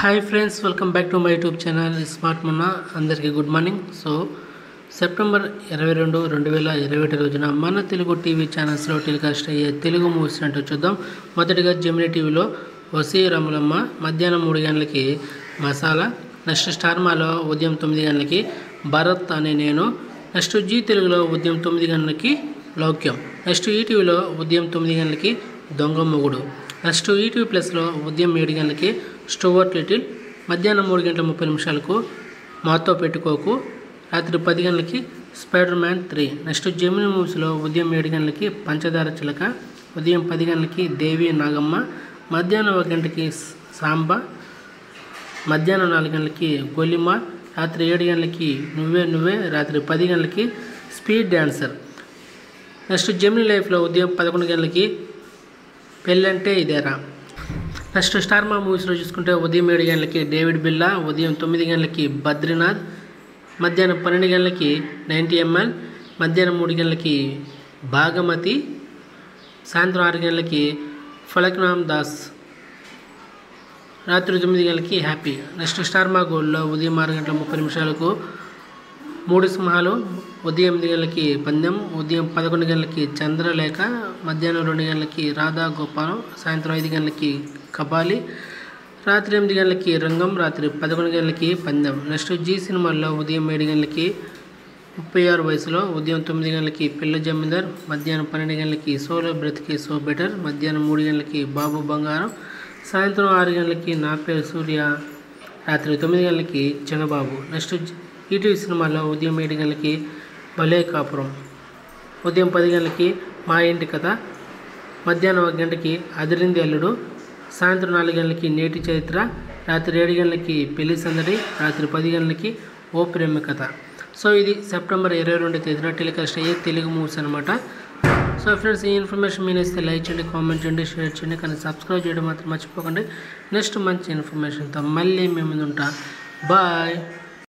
Hi friends welcome back to my YouTube channel. Smart మొన్న. అందరికీ good morning. So September ఇరవై రెండు రెండు వేల ఇరవై ఒకటి రోజున మన తెలుగు టీవీ ఛానల్స్లో టెలికాస్ట్ అయ్యే తెలుగు మూవీస్ అంటూ చూద్దాం. మొదటిగా జమినీ టీవీలో వసీ రమలమ్మ మధ్యాహ్నం మూడు గంటలకి మసాలా నెక్స్ట్ స్టార్మాలో ఉదయం తొమ్మిది గంటలకి భరత్ అనే నేను నెక్స్ట్ జీ తెలుగులో ఉదయం తొమ్మిది గంటలకి లౌక్యం నెక్స్ట్ ఈటీవీలో ఉదయం తొమ్మిది గంటలకి దొంగ మొగుడు నెక్స్ట్ ఈటీవీ ప్లస్లో ఉదయం ఏడు గంటలకి స్టోవర్ట్ లిటిల్. మధ్యాహ్నం మూడు గంటల ముప్పై నిమిషాలకు మాతో పెట్టుకోకు. రాత్రి పది గంటలకి spider man three. Next Gemini మూవీస్లో ఉదయం ఏడు గంటలకి పంచదార చిలక ఉదయం పది గంటలకి దేవి నాగమ్మ మధ్యాహ్నం ఒక గంటకి సాంబ మధ్యాహ్నం నాలుగు గంటలకి గొలిమ రాత్రి ఏడు గంటలకి నువ్వే నువ్వే రాత్రి పది గంటలకి స్పీడ్ డ్యాన్సర్ నెక్స్ట్ జెమిని లైఫ్లో ఉదయం పదకొండు గంటలకి పెళ్ళంటే ఇదేరా. ఫస్ట్ స్టార్ మా మూవీస్లో చూసుకుంటే ఉదయం ఏడు గంటలకి డేవిడ్ బిల్లా ఉదయం తొమ్మిది గంటలకి బద్రీనాథ్ మధ్యాహ్నం పన్నెండు గంటలకి నైంటీ ఎంఎల్ మధ్యాహ్నం మూడు గంటలకి భాగమతి సాయంత్రం ఆరు గంటలకి ఫలక్నామ్ దాస్ రాత్రి తొమ్మిది గంటలకి హ్యాపీ. నెక్స్ట్ స్టార్ మా గోల్డ్లో ఉదయం ఆరు గంటల ముప్పై నిమిషాలకు మూడు సింహాలు ఉదయం ఎనిమిది గంటలకి పందెం ఉదయం పదకొండు గంటలకి చంద్రలేఖ మధ్యాహ్నం రెండు గంటలకి రాధా గోపాలం సాయంత్రం ఐదు గంటలకి కబాలి రాత్రి ఎనిమిది గంటలకి రంగం రాత్రి పదకొండు గంటలకి పందెం. నెక్స్ట్ జీ సినిమాల్లో ఉదయం ఏడు గంటలకి ముప్పై ఆరు వయసులో ఉదయం తొమ్మిది గంటలకి పిల్ల జమీందార్ మధ్యాహ్నం పన్నెండు గంటలకి సోలో బ్రతికి సో బెటర్ మధ్యాహ్నం మూడు గంటలకి బాబు బంగారం సాయంత్రం ఆరు గంటలకి నా పేరు సూర్య రాత్రి తొమ్మిది గంటలకి చిన్నబాబు. నెక్స్ట్ ఈటీవీ సినిమాలో ఉదయం ఏడు గంటలకి భలే కాపురం. ఉదయం పది గంటలకి మా ఇంటి కథ మధ్యాహ్నం ఒక గంటకి అదిరింది అల్లుడు సాయంత్రం నాలుగు గంటలకి నేటి చరిత్ర రాత్రి ఏడు గంటలకి పెళ్ళి సందడి రాత్రి పది గంటలకి ఓ ప్రేమ కథ. సో ఇది సెప్టెంబర్ ఇరవై రెండు తేదీన టెలికాస్ట్ అయ్యే తెలుగు మూవీస్ అనమాట సో ఫ్రెండ్స్ ఈ ఇన్ఫర్మేషన్ మీరు ఇస్తే లైక్ చేయండి కామెంట్ చేయండి షేర్ చేయండి కానీ సబ్స్క్రైబ్ చేయడం మాత్రం మర్చిపోకండి. నెక్స్ట్ మంచి ఇన్ఫర్మేషన్తో మళ్ళీ మేము ముందు ఉంటా బాయ్.